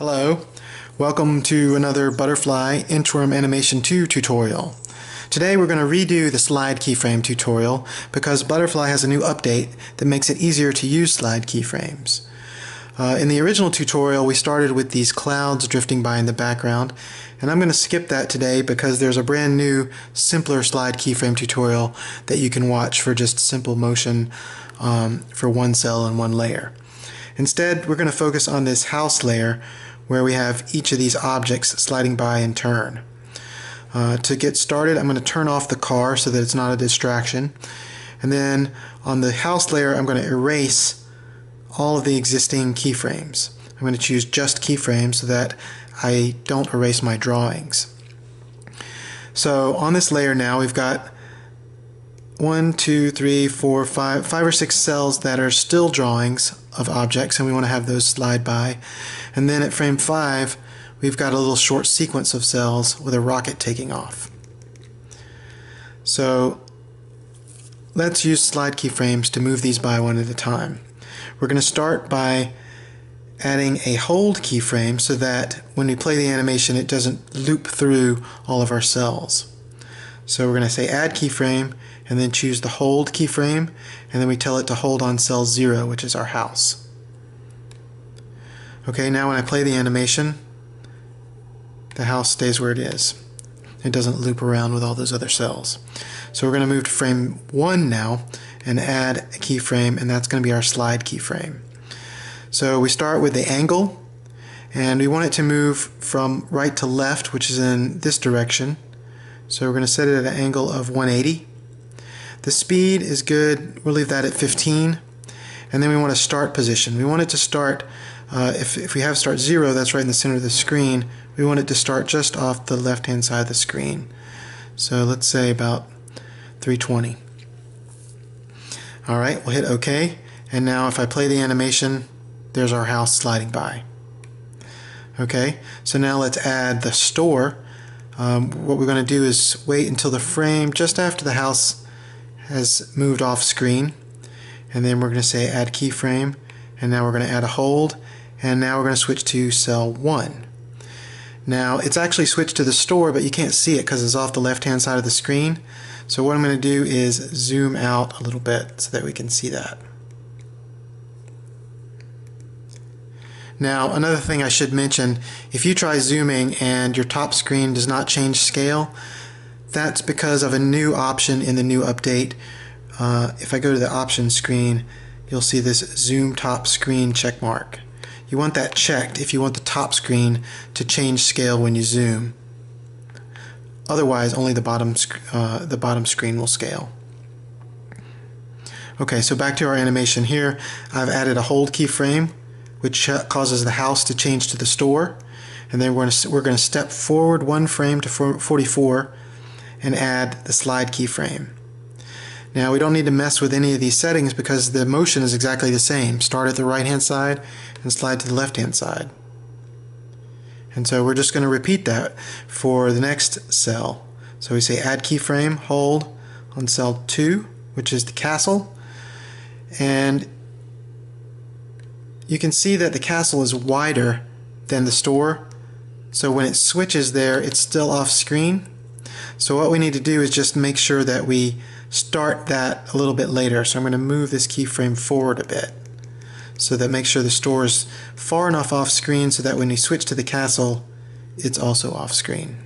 Hello, welcome to another Butterfly Inchworm Animation 2 tutorial. Today we're going to redo the slide keyframe tutorial because Butterfly has a new update that makes it easier to use slide keyframes. Uh, in the original tutorial we started with these clouds drifting by in the background and I'm going to skip that today because there's a brand new simpler slide keyframe tutorial that you can watch for just simple motion um, for one cel and one layer. Instead we're going to focus on this house layer where we have each of these objects sliding by in turn. Uh, to get started, I'm going to turn off the car so that it's not a distraction. And then on the house layer, I'm going to erase all of the existing keyframes. I'm going to choose just keyframes so that I don't erase my drawings. So on this layer now, we've got one, two, three, four, five, five or six cels that are still drawings of objects and we want to have those slide by. And then at frame 5 we've got a little short sequence of cels with a rocket taking off. So let's use slide keyframes to move these by one at a time. We're going to start by adding a hold keyframe so that when we play the animation it doesn't loop through all of our cels. So we're going to say add keyframe and then choose the hold keyframe and then we tell it to hold on cel 0 which is our house. Okay, now when I play the animation the house stays where it is. It doesn't loop around with all those other cels. So we're going to move to frame 1 now and add a keyframe and that's going to be our slide keyframe. So we start with the angle and we want it to move from right to left which is in this direction. So we're going to set it at an angle of 180 the speed is good. We'll leave that at 15. And then we want a start position. We want it to start, uh, if, if we have start 0, that's right in the center of the screen, we want it to start just off the left-hand side of the screen. So let's say about 320. Alright, we'll hit OK. And now if I play the animation, there's our house sliding by. Okay, so now let's add the store. Um, what we're going to do is wait until the frame just after the house has moved off screen and then we're going to say add keyframe and now we're going to add a hold and now we're going to switch to cel 1. Now it's actually switched to the store but you can't see it because it's off the left hand side of the screen so what I'm going to do is zoom out a little bit so that we can see that. Now another thing I should mention if you try zooming and your top screen does not change scale that's because of a new option in the new update. Uh, if I go to the options screen, you'll see this zoom top screen check mark. You want that checked if you want the top screen to change scale when you zoom. Otherwise, only the bottom, uh, the bottom screen will scale. Okay, so back to our animation here. I've added a hold keyframe, which causes the house to change to the store. And then we're going to, we're going to step forward one frame to 44 and add the slide keyframe. Now we don't need to mess with any of these settings because the motion is exactly the same. Start at the right hand side and slide to the left hand side. And so we're just going to repeat that for the next cel. So we say add keyframe, hold on cel 2, which is the castle. And you can see that the castle is wider than the store. So when it switches there, it's still off screen. So what we need to do is just make sure that we start that a little bit later. So I'm going to move this keyframe forward a bit so that makes sure the store is far enough off screen so that when you switch to the castle it's also off screen.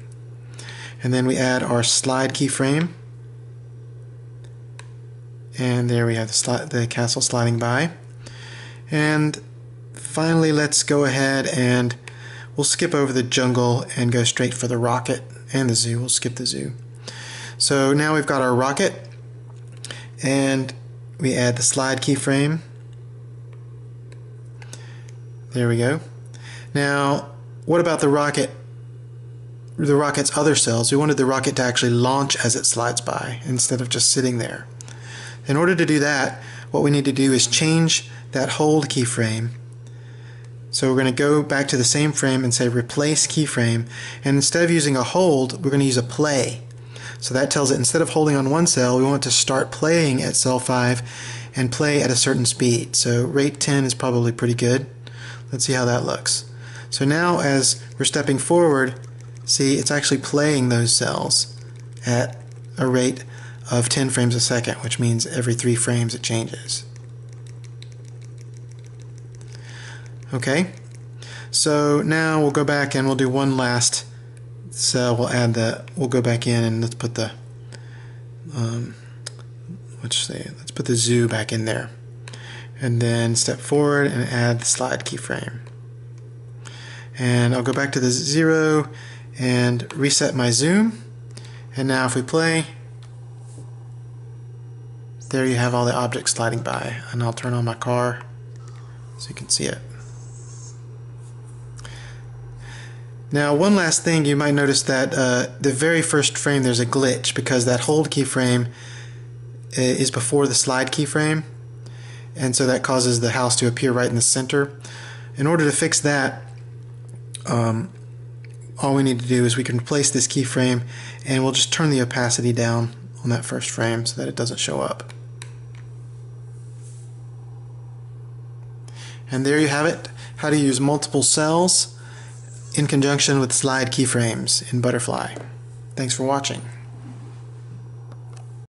And then we add our slide keyframe and there we have the, the castle sliding by. And finally let's go ahead and we'll skip over the jungle and go straight for the rocket and the zoo. We'll skip the zoo. So now we've got our rocket and we add the slide keyframe. There we go. Now, what about the rocket? The rocket's other cels. We wanted the rocket to actually launch as it slides by instead of just sitting there. In order to do that, what we need to do is change that hold keyframe so we're going to go back to the same frame and say replace keyframe and instead of using a hold we're going to use a play. So that tells it instead of holding on one cel we want to start playing at cel 5 and play at a certain speed. So rate 10 is probably pretty good. Let's see how that looks. So now as we're stepping forward, see it's actually playing those cels at a rate of 10 frames a second, which means every three frames it changes. Okay, so now we'll go back and we'll do one last cel. We'll add the, we'll go back in and let's put the, um, let's say, let's put the zoo back in there. And then step forward and add the slide keyframe. And I'll go back to the zero and reset my zoom. And now if we play, there you have all the objects sliding by. And I'll turn on my car so you can see it. Now one last thing you might notice that uh, the very first frame there's a glitch because that hold keyframe uh, is before the slide keyframe and so that causes the house to appear right in the center. In order to fix that um, all we need to do is we can replace this keyframe and we'll just turn the opacity down on that first frame so that it doesn't show up. And there you have it, how to use multiple cels in conjunction with slide keyframes in Butterfly. Thanks for watching.